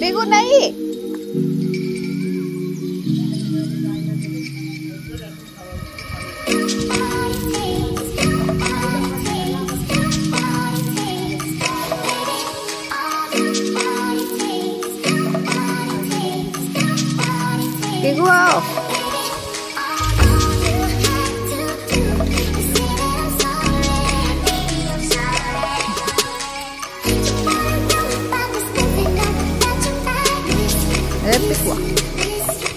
देखो नहीं। देखो आओ। Epic Walk.